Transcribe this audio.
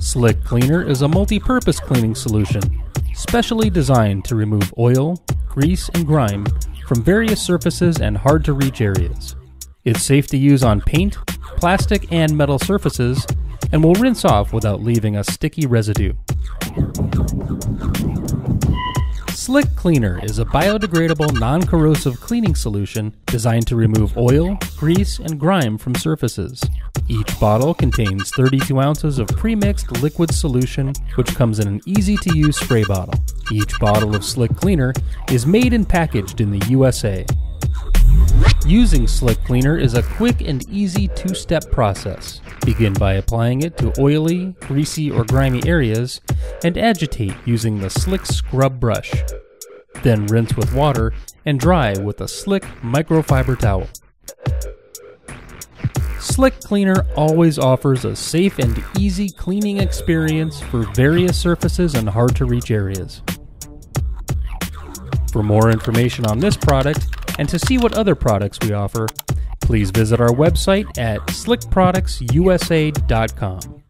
Slick Cleaner is a multi-purpose cleaning solution, specially designed to remove oil, grease, and grime from various surfaces and hard-to-reach areas. It's safe to use on paint, plastic, and metal surfaces, and will rinse off without leaving a sticky residue. Slick Cleaner is a biodegradable, non corrosive cleaning solution designed to remove oil, grease, and grime from surfaces. Each bottle contains 32 ounces of pre-mixed liquid solution, which comes in an easy to use spray bottle. Each bottle of Slick Cleaner is made and packaged in the USA. Using Slick Cleaner is a quick and easy two step process. Begin by applying it to oily, greasy, or grimy areas and agitate using the Slick Scrub brush. Then rinse with water and dry with a slick microfiber towel. Slick Cleaner always offers a safe and easy cleaning experience for various surfaces and hard to reach areas. For more information on this product and to see what other products we offer, please visit our website at slickproductsusa.com.